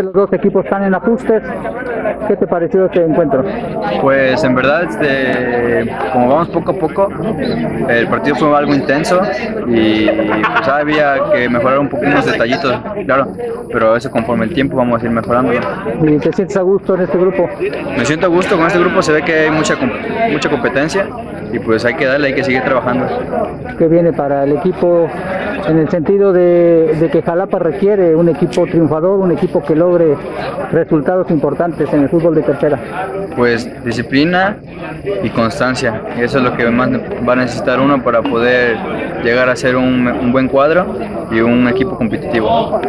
Los dos equipos están en ajustes. ¿Qué te pareció este encuentro? Pues en verdad, este, como vamos poco a poco, el partido fue algo intenso y pues había que mejorar un poco unos detallitos, claro, pero eso conforme el tiempo vamos a ir mejorando. ¿Y te sientes a gusto en este grupo? Me siento a gusto con este grupo, se ve que hay mucha, mucha competencia y pues hay que darle, hay que seguir trabajando. ¿Qué viene para el equipo en el sentido de, de que Jalapa requiere un equipo triunfador, un equipo que logre resultados importantes en el fútbol de tercera? Pues disciplina y constancia. Eso es lo que más va a necesitar uno para poder llegar a ser un, un buen cuadro y un equipo competitivo.